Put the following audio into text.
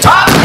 Top!